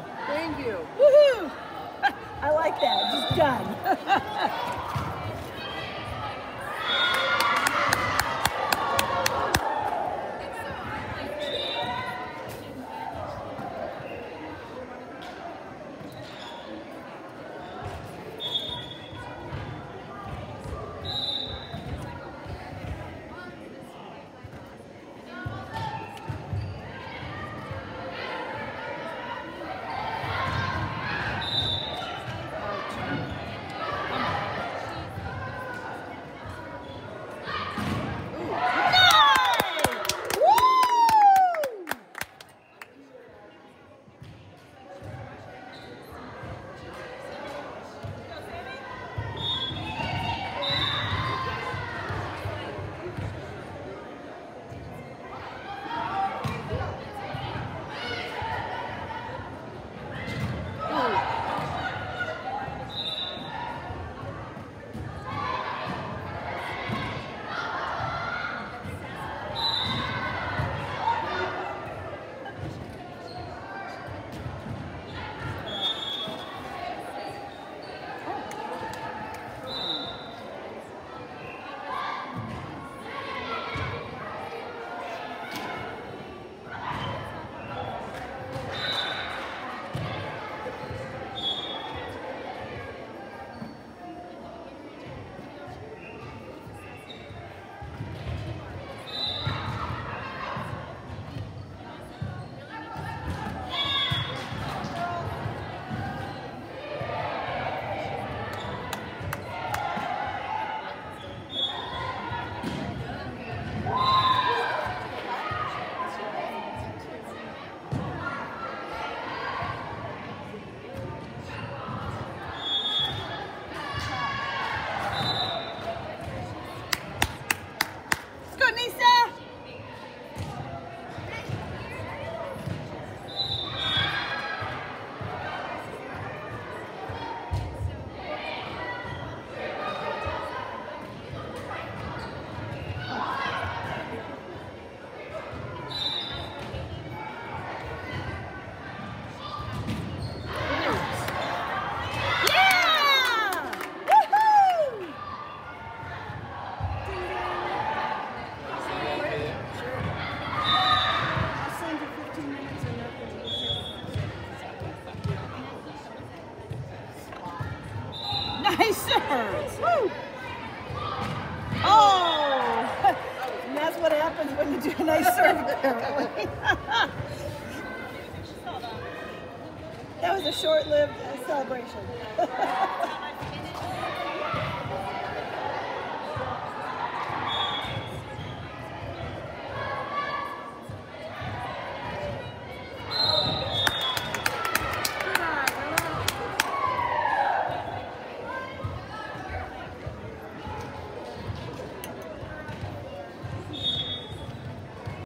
Thank you. Woohoo! I like that. Just done. Nice serves. Woo! Oh! And that's what happens when you do a nice serve, that was a short-lived uh, celebration.